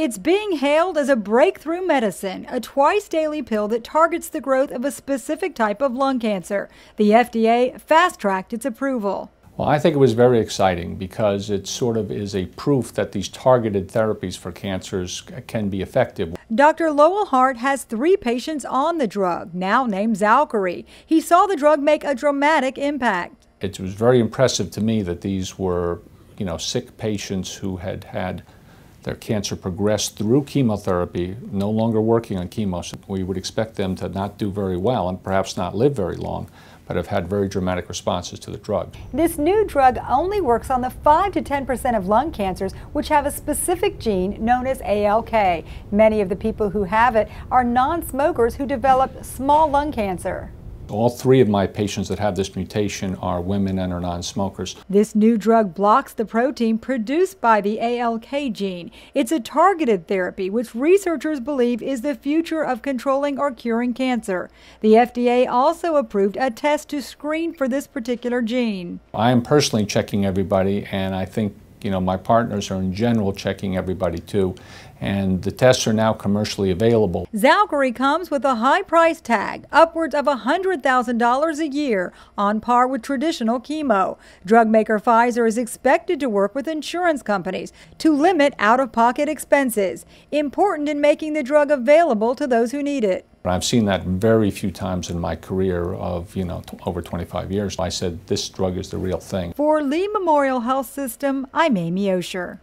It's being hailed as a breakthrough medicine, a twice daily pill that targets the growth of a specific type of lung cancer. The FDA fast tracked its approval. Well, I think it was very exciting because it sort of is a proof that these targeted therapies for cancers can be effective. Dr. Lowell Hart has three patients on the drug, now named Xalkori. He saw the drug make a dramatic impact. It was very impressive to me that these were, you know, sick patients who had had their cancer progressed through chemotherapy, no longer working on chemo. So we would expect them to not do very well and perhaps not live very long, but have had very dramatic responses to the drug. This new drug only works on the 5 to 10% of lung cancers which have a specific gene known as ALK. Many of the people who have it are non-smokers who develop small lung cancer. All three of my patients that have this mutation are women and are non-smokers. This new drug blocks the protein produced by the ALK gene. It's a targeted therapy which researchers believe is the future of controlling or curing cancer. The FDA also approved a test to screen for this particular gene. I am personally checking everybody and I think you know, my partners are in general checking everybody too, and the tests are now commercially available. Xalkori comes with a high price tag, upwards of $100,000 a year, on par with traditional chemo. Drug maker Pfizer is expected to work with insurance companies to limit out-of-pocket expenses, important in making the drug available to those who need it. I've seen that very few times in my career of, you know, over 25 years. I said, this drug is the real thing. For Lee Memorial Health System, I'm Amy Osher.